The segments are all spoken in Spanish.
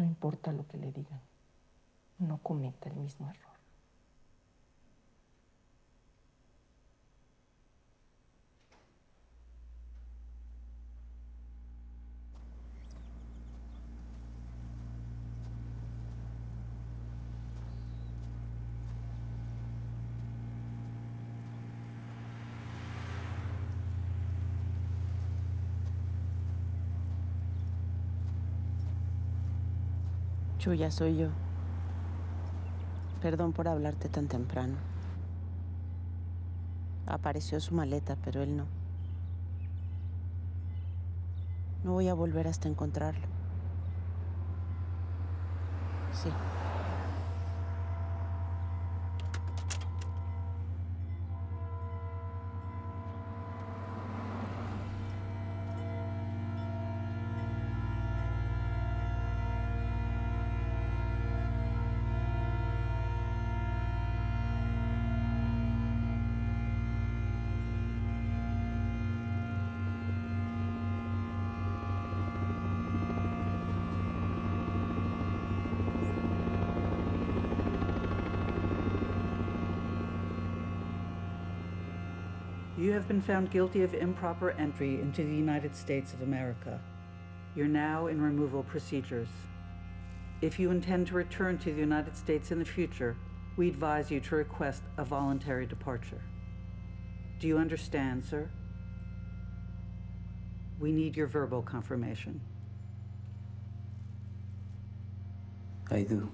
No importa lo que le digan, no cometa el mismo error. Chuya, soy yo. Perdón por hablarte tan temprano. Apareció su maleta, pero él no. No voy a volver hasta encontrarlo. Sí. You have been found guilty of improper entry into the United States of America. You're now in removal procedures. If you intend to return to the United States in the future, we advise you to request a voluntary departure. Do you understand, sir? We need your verbal confirmation. I do.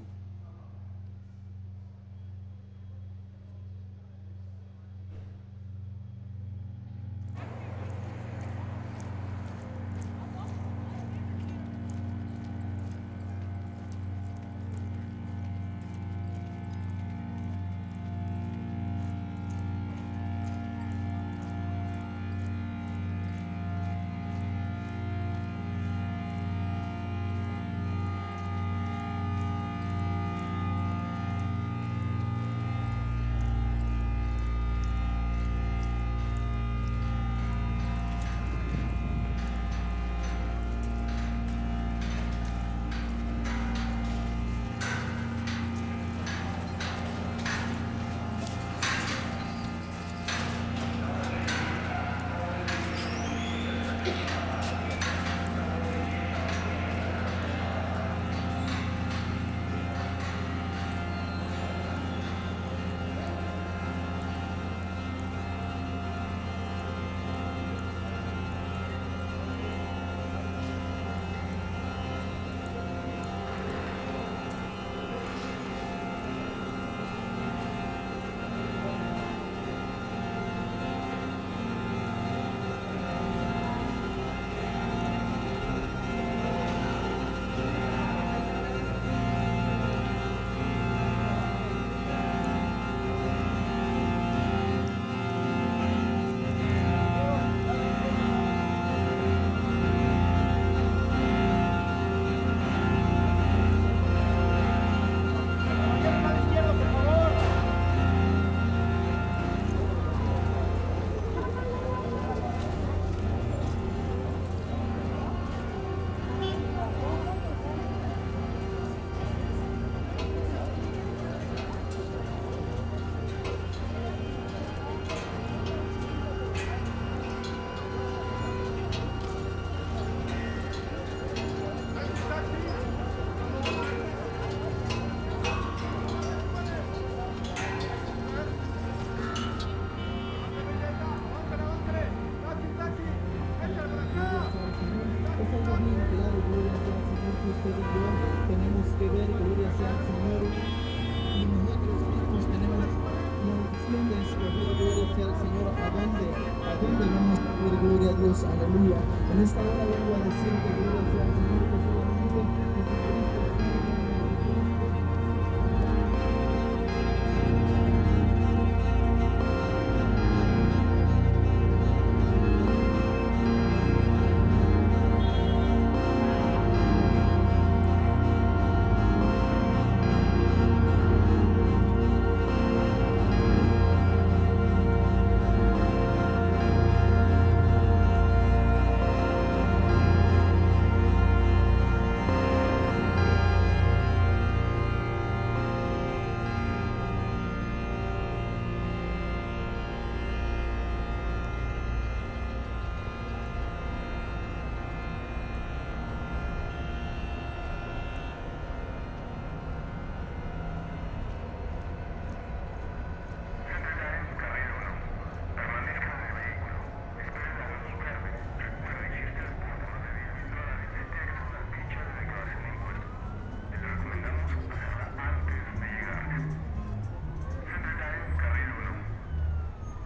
gloria a Dios, aleluya. En esta hora vengo a decirte, gloria al Señor, que